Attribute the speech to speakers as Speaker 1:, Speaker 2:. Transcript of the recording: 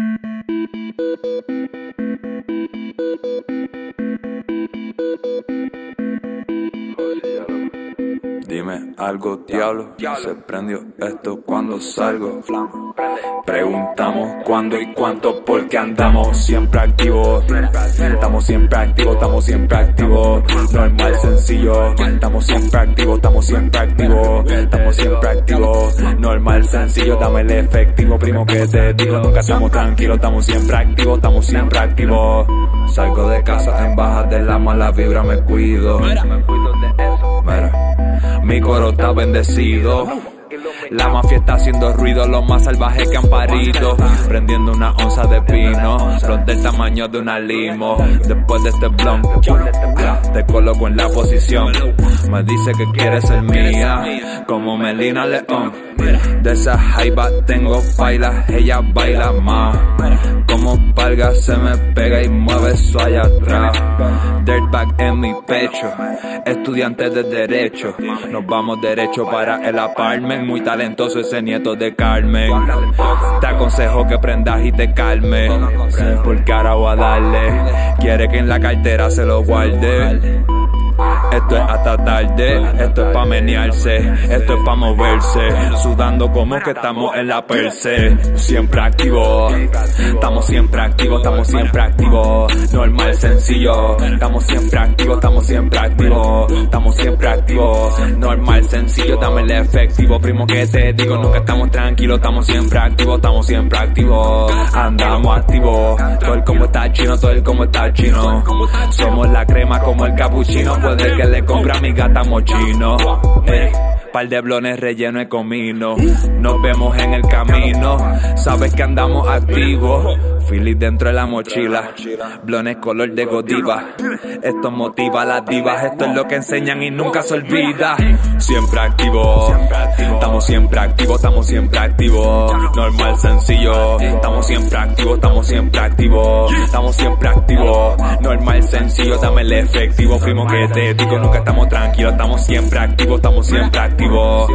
Speaker 1: Thank you. Dime algo, diablo. Se prendió esto cuando salgo. Preguntamos cuándo y cuánto porque andamos siempre activos. Estamos siempre activos, estamos siempre activos. Normal, sencillo. Estamos siempre activos, estamos siempre activos. Estamos siempre activos. Normal, sencillo. Dame el efectivo, primo que te digo. Nunca estamos tranquilos, estamos siempre activos, estamos siempre activos. Salgo de casa en baja de la mala vibra, me cuido. Me cuido de eso. Mira, mi coro está bendecido. La mafia está haciendo ruido, lo más salvaje que han parido. Prendiendo una onza de pino, los del tamaño de una limo. Después de este blunt, te coloco en la posición. Me dice que quiere ser mía, como Melina León. De esa jaiba tengo bailas, ella baila más. Como palga se me pega y mueve eso allá atrás. Dirtbag en mi pecho, estudiante de derecho. Nos vamos derecho para el apartment, muy talentoso ese nieto de Carmen. Te aconsejo que prendas y te calme, porque ahora voy a darle. Quiere que en la cartera se lo guarde. Esto es hasta tarde, esto es pa' menearse, esto es pa' moverse, sudando como que estamos en la perse. Siempre activo, estamos siempre activos, estamos siempre activos. Normal, sencillo, estamos siempre activos, estamos siempre activos, estamos siempre activos. Normal, sencillo, dame el efectivo, primo que te digo, nunca estamos tranquilos, estamos siempre activos, estamos siempre activos. Andamos activos, todo el como está chino, todo el como está chino. Somos la crema como el capuchino, puede que le compra a mi gata mochino. Eh, par de blones relleno de comino. Nos vemos en el camino. Sabes que andamos activos. Philly dentro de la mochila. Blones color de godiva. Esto motiva a las divas. Esto es lo que enseñan y nunca se olvida. Siempre activo. Estamos siempre activos, estamos siempre activos. Normal, sencillo. Estamos siempre activos, estamos siempre activos. Estamos siempre activos. Normal, sencillo, dame el efectivo. Primo que te digo, nunca estamos tranquilos. Estamos siempre activos, estamos siempre activos.